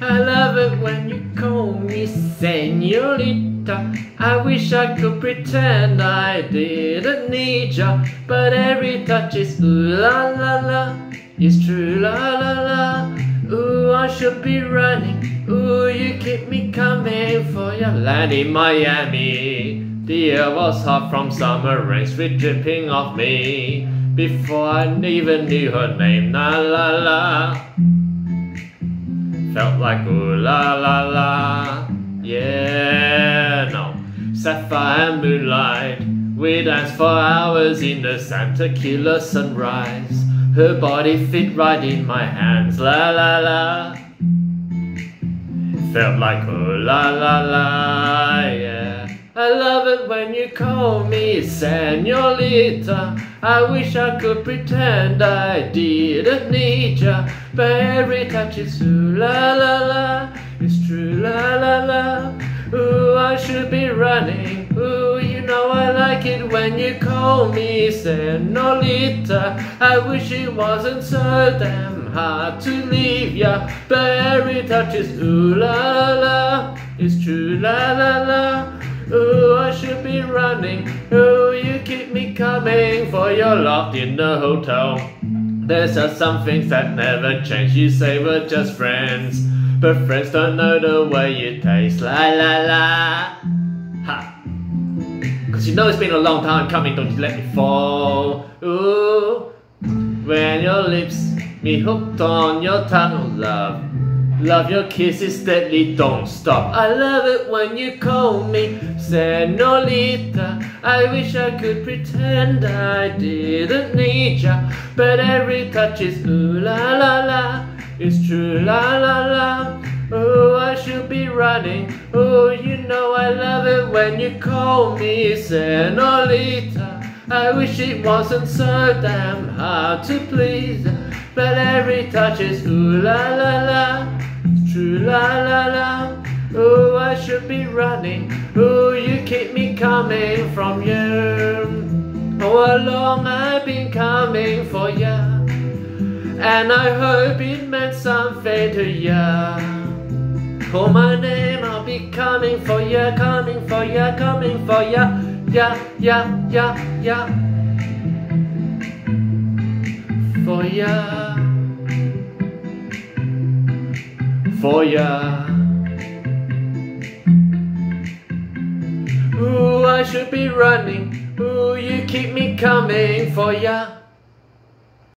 I love it when you call me senorita. I wish I could pretend I didn't need ya, but every touch is ooh la la la. It's true la la la. Ooh, I should be running. Ooh, you keep me coming for your land in Miami. The air was hot from summer rain, sweet dripping off me. Before I even knew her name, la la la. Felt like ooh la la la, yeah, no. Sapphire moonlight, we danced for hours in the Santa Tequila sunrise. Her body fit right in my hands, la la la. Felt like ooh la la la, yeah. I love it when you call me senorita. I wish I could pretend I didn't need ya, but every touch is ooh la la la. It's true la la la. Ooh, I should be running. Ooh, you know I like it when you call me senorita. I wish it wasn't so damn hard to leave ya, but every touch is ooh la la la. It's true la la la. Running. Ooh, you keep me coming for you're locked in the hotel. There's just some things that never change. You say we're just friends, but friends don't know the way you taste. La la la. Ha. Cause you know it's been a long time coming, don't you let me fall. Ooh, when your lips me hooked on your tongue, oh love. Love your kisses steadily, don't stop. I love it when you call me Senorita. I wish I could pretend I didn't need ya, but every touch is ooh la la la. It's true la la la. Oh, I should be running. Oh, you know I love it when you call me Senorita. I wish it wasn't so damn hard to please, but every touch is ooh la la la. True la la la. Oh, I should be running. Oh, you keep me coming from you. Oh, how long I've been coming for ya. And I hope it meant something to ya. Call my name, I'll be coming for ya, coming for ya, coming for ya. Ya, ya, ya, ya. For ya. for ya. Ooh, I should be running. Ooh, you keep me coming for ya.